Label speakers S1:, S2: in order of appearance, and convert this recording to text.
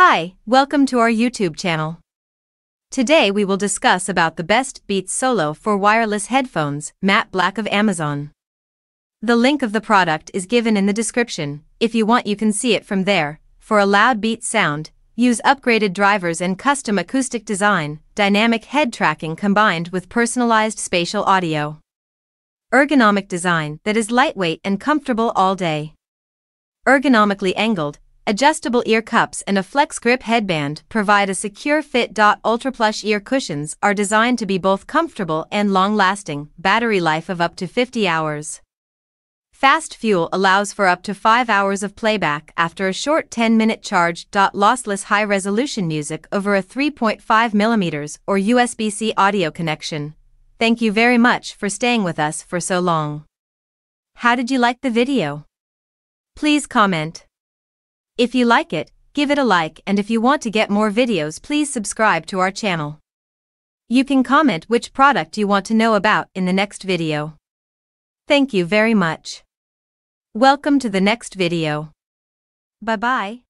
S1: Hi, welcome to our YouTube channel. Today we will discuss about the best Beats Solo 4 wireless headphones, matte black of Amazon. The link of the product is given in the description, if you want you can see it from there. For a loud Beats sound, use upgraded drivers and custom acoustic design, dynamic head tracking combined with personalized spatial audio. Ergonomic design that is lightweight and comfortable all day. Ergonomically angled, adjustable ear cups and a flex grip headband provide a secure fit. Ultra plush ear cushions are designed to be both comfortable and long lasting, battery life of up to 50 hours. Fast fuel allows for up to 5 hours of playback after a short 10 minute charge. Lossless high resolution music over a 3.5mm or USB C audio connection. Thank you very much for staying with us for so long. How did you like the video? Please comment. If you like it, give it a like and if you want to get more videos please subscribe to our channel. You can comment which product you want to know about in the next video. Thank you very much. Welcome to the next video. Bye bye.